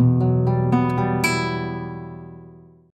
Thank you.